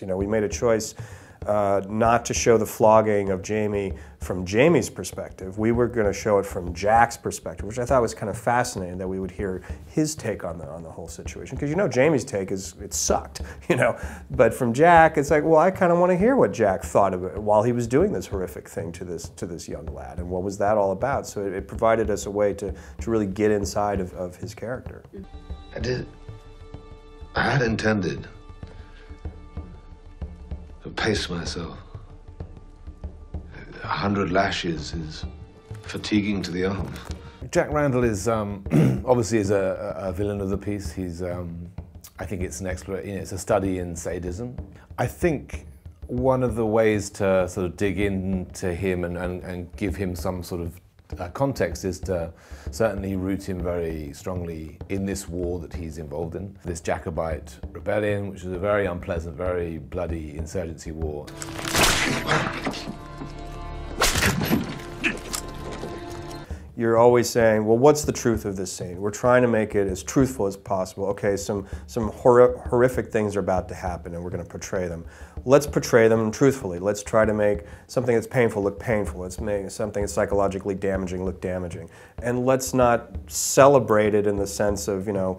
You know, we made a choice uh, not to show the flogging of Jamie from Jamie's perspective. We were going to show it from Jack's perspective, which I thought was kind of fascinating that we would hear his take on the on the whole situation. Because you know Jamie's take is it sucked, you know, but from Jack it's like, well, I kind of want to hear what Jack thought of it while he was doing this horrific thing to this to this young lad, and what was that all about? So it, it provided us a way to to really get inside of, of his character. I did. I had intended pace myself. A hundred lashes is fatiguing to the arm. Jack Randall is um, obviously is a, a, villain of the piece. He's, um, I think it's an exploration. You know, it's a study in sadism. I think one of the ways to sort of dig into him and, and, and give him some sort of uh, context is to certainly root him very strongly in this war that he's involved in, this Jacobite rebellion, which is a very unpleasant, very bloody insurgency war. You're always saying, well, what's the truth of this scene? We're trying to make it as truthful as possible. Okay, some, some hor horrific things are about to happen and we're going to portray them. Let's portray them truthfully. Let's try to make something that's painful look painful. Let's make something that's psychologically damaging look damaging. And let's not celebrate it in the sense of, you know,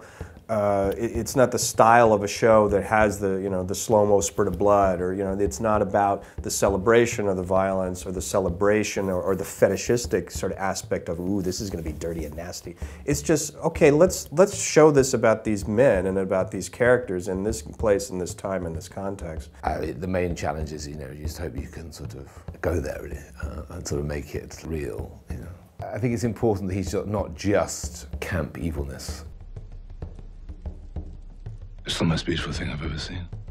uh, it, it's not the style of a show that has the you know the slow mo spurt of blood, or you know it's not about the celebration of the violence or the celebration or, or the fetishistic sort of aspect of ooh this is going to be dirty and nasty. It's just okay. Let's let's show this about these men and about these characters in this place, in this time, in this context. Uh, the main challenge is you know you just hope you can sort of go there really uh, and sort of make it real. You know. I think it's important that he's not just camp evilness. It's the most beautiful thing I've ever seen.